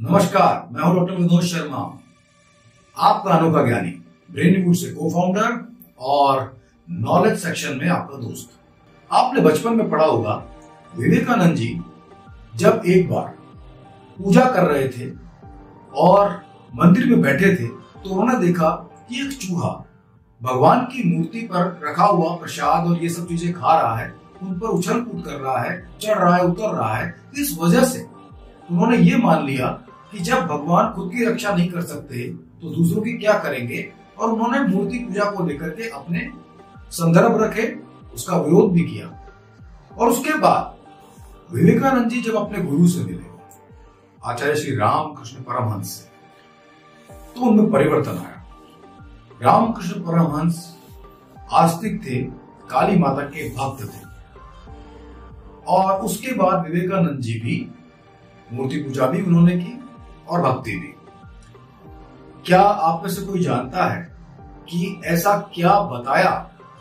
नमस्कार, मैं हूँ डॉक्टर विनोद शर्मा। आपका अनोखा ज्ञानी, ब्रेन से को फाउंडर और नॉलेज सेक्शन में आपका दोस्त। आपने बचपन में पढ़ा होगा, विवेकानंद जी जब एक बार पूजा कर रहे थे और मंदिर में बैठे थे तो उन्होंने देखा कि एक चूहा भगवान की मूर्ति पर रखा हुआ प्रसाद और ये सब चीज़ें खा रहा है। उन पर उछल कूद कर रहा है, चढ़ रहा है, उतर रहा है इस वजह से उन्होंने ये मान लिया कि जब भगवान खुद की रक्षा नहीं कर सकते तो दूसरों की क्या करेंगे? और उन्होंने मूर्ति पूजा को लेकर के अपने संदर्भ रखे, उसका विरोध भी किया। और उसके बाद विवेकानंद जी जब अपने गुरु से मिले, आचार्य श्री रामकृष्ण परमहंस से तो उनमें परिवर्तन आया। रामकृष्ण परमहंस आस्तिक थे, काली माता के भक्त थे। और उसके बाद विवेकानंद जी भी मूर्ति पूजा भी उन्होंने की और भक्ति भी। क्या आप में से कोई जानता है कि ऐसा क्या बताया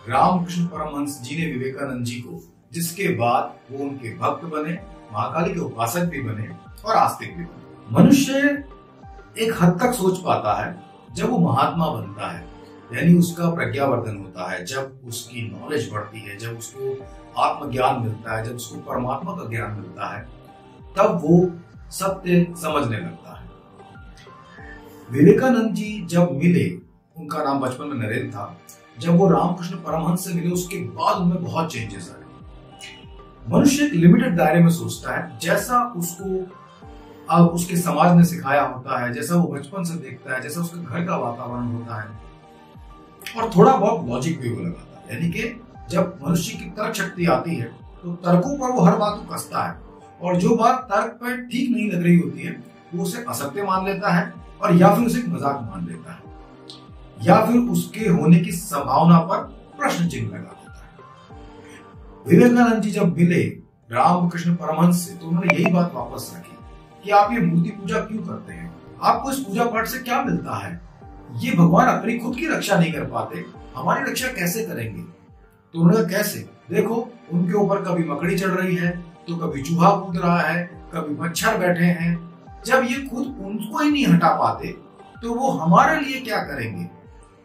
रामकृष्ण परमहंस जी ने विवेकानंद जी को, जिसके बाद वो उनके भक्त बने, महाकाली के उपासक भी बने और आस्तिक भी बने? मनुष्य एक हद तक सोच पाता है जब वो महात्मा बनता है, यानी उसका प्रज्ञावर्धन होता है, जब उसकी नॉलेज बढ़ती है, जब उसको आत्मज्ञान मिलता है, जब उसको परमात्मा का ज्ञान मिलता है, तब वो सत्य समझने लगता है। विवेकानंद जी जब मिले, उनका नाम बचपन में नरेंद्र था, जब वो रामकृष्ण परमहंस से मिले, उसके बाद उनमें बहुत चेंजेस आए। मनुष्य एक लिमिटेड दायरे में सोचता है, जैसा उसको अब उसके समाज ने सिखाया होता है, जैसा वो बचपन से देखता है, जैसा उसके घर का वातावरण होता है, और थोड़ा बहुत लॉजिक भी वो लगाता है। यानी कि जब मनुष्य की तर्क शक्ति आती है तो तर्कों पर वो हर बात को कसता है। और जो बात तर्क पर ठीक नहीं लग रही होती है, वो उसे असत्य मान लेता है और या फिर उसे मज़ाक मान लेता है। या फिर उसके होने की संभावना पर प्रश्न चिन्ह लगा देता है। विवेकानंद जी जब मिले रामकृष्ण परमहंस से तो उन्होंने यही बात वापस रखी कि आप ये मूर्ति पूजा क्यों करते हैं? आपको इस पूजा पाठ से क्या मिलता है? ये भगवान अपनी खुद की रक्षा नहीं कर पाते। हमारी रक्षा कैसे करेंगे? तो उन्होंने कैसे? देखो, उनके ऊपर कभी मकड़ी चढ़ रही है तो कभी चूहा कूद रहा है, कभी मच्छर बैठे हैं। जब ये खुद उनको ही नहीं हटा पाते तो वो हमारे लिए क्या करेंगे?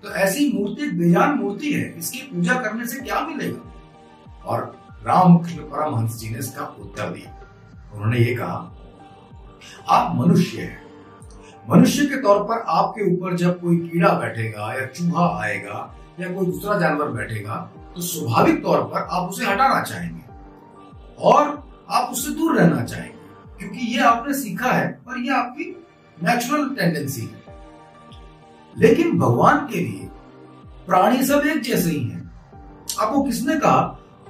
तो ऐसी मूर्ति, बेजान मूर्ति है, इसकी पूजा करने से क्या मिलेगा? और रामकृष्ण परमहंस जी ने इसका उत्तर दिया। उन्होंने ये कहा, आप मनुष्य हैं। मनुष्य के तौर पर आपके ऊपर जब कोई कीड़ा बैठेगा, या चूहा आएगा, या कोई दूसरा जानवर बैठेगा तो स्वाभाविक तौर पर आप उसे हटाना चाहेंगे। और आप उससे दूर रहना चाहेंगे, क्योंकि ये आपने सीखा है और ये आपकी नेचुरल टेंडेंसी है। लेकिन भगवान के लिए प्राणी सब एक जैसे ही हैं। आपको किसने कहा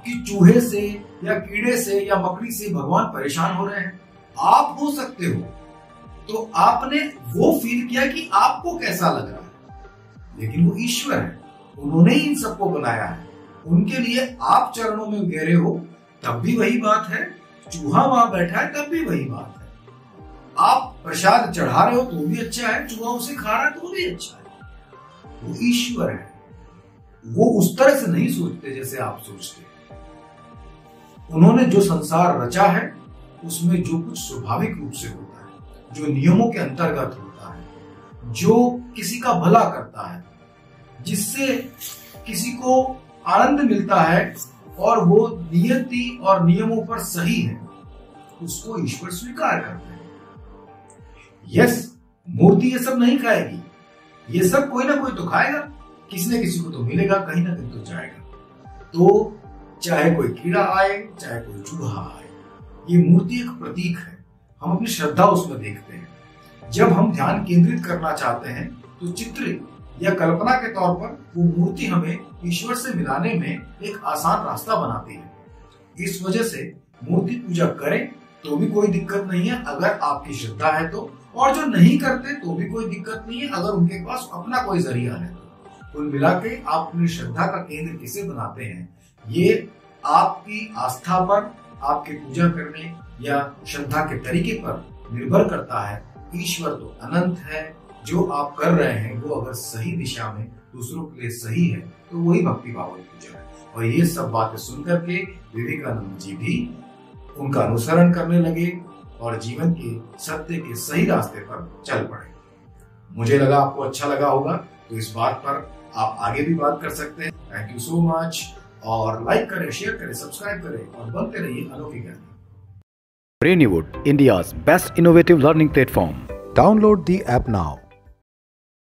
कि चूहे से या कीड़े से या मकड़ी से भगवान परेशान हो रहे हैं? आप हो सकते हो। तो आपने वो फील किया कि आपको कैसा लग रहा है। लेकिन वो ईश्वर है। उन्होंने ही इन सबको बनाया है। उनके लिए आप चरणों में गहरे हो, तब भी वही बात है। चूहा वहाँ बैठा है, तब भी वही बात है। आप प्रसाद चढ़ा रहे हो तो भी अच्छा है, चूहा उसे खा रहा है तो भी अच्छा है। वो ईश्वर है। वो उस तरह से नहीं सोचते जैसे आप सोचते उन्होंने जो संसार रचा है, उसमें जो कुछ स्वाभाविक रूप से होता है, जो नियमों के अंतर्गत होता है, जो किसी का भला करता है, जिससे किसी को आनंद मिलता है और वो नियति और नियमों पर सही है, उसको ईश्वर स्वीकार करते हैं। यस मूर्ति ये सब नहीं खाएगी। ये सब कोई ना कोई तो खाएगा। किसी न किसी को तो मिलेगा, कहीं ना कहीं तो जाएगा। तो चाहे कोई कीड़ा आए, चाहे कोई चूहा आए, ये मूर्ति एक प्रतीक है। हम अपनी श्रद्धा उसमें देखते हैं। जब हम ध्यान केंद्रित करना चाहते हैं तो चित्र या कल्पना के तौर पर वो मूर्ति हमें ईश्वर से मिलाने में एक आसान रास्ता बनाती है। इस वजह से मूर्ति पूजा करें तो भी कोई दिक्कत नहीं है, अगर आपकी श्रद्धा है तो। और जो नहीं करते तो भी कोई दिक्कत नहीं है, अगर उनके पास अपना कोई ज़रिया है तो। कुल मिला के आप अपनी श्रद्धा का केंद्र किसे बनाते हैं? ये आपकी आस्था पर, आपके पूजा करने या श्रद्धा के तरीके पर निर्भर करता है। ईश्वर तो अनंत है जो आप कर रहे हैं वो अगर सही दिशा में दूसरों के लिए सही है तो वही भक्ति भाव पूजा है। और ये सब बातें सुनकर के विवेकानंद जी भी उनका अनुसरण करने लगे और जीवन के सत्य के सही रास्ते पर चल पड़े। मुझे लगा आपको अच्छा लगा होगा तो इस बात पर आप आगे भी बात कर सकते हैं। थैंक यू सो मच और लाइक करें शेयर करें सब्सक्राइब करें और बनते रहिए अनोखी ज्ञानी Brainwood, India's best innovative learning platform. Download the app now.